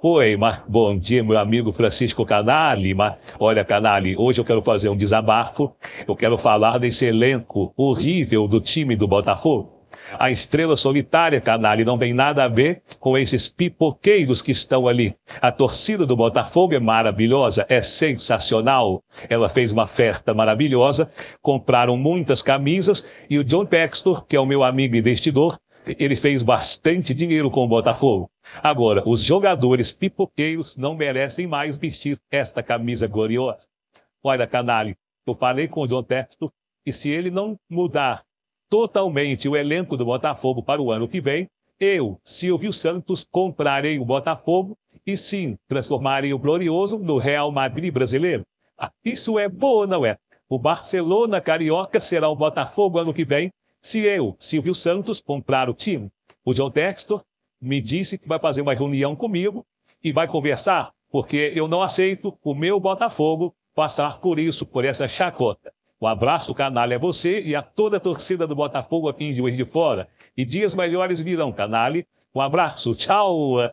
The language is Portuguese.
Oi, mas bom dia, meu amigo Francisco Canali. Mas, olha, Canali, hoje eu quero fazer um desabafo. Eu quero falar desse elenco horrível do time do Botafogo. A estrela solitária, Canali, não tem nada a ver com esses pipoqueiros que estão ali. A torcida do Botafogo é maravilhosa, é sensacional. Ela fez uma oferta maravilhosa, compraram muitas camisas e o John Textor, que é o meu amigo investidor, ele fez bastante dinheiro com o Botafogo. Agora, os jogadores pipoqueiros não merecem mais vestir esta camisa gloriosa. Olha, canalha, eu falei com o John Texto e se ele não mudar totalmente o elenco do Botafogo para o ano que vem, eu, Silvio Santos, comprarei o Botafogo e sim transformarei o glorioso no Real Madrid brasileiro. Ah, isso é bom, não é? O Barcelona Carioca será o Botafogo ano que vem se eu, Silvio Santos, comprar o time, o John Textor me disse que vai fazer uma reunião comigo e vai conversar, porque eu não aceito o meu Botafogo passar por isso, por essa chacota. Um abraço, canalha, a você e a toda a torcida do Botafogo aqui em Juiz de Fora. E dias melhores virão, canalha. Um abraço, tchau!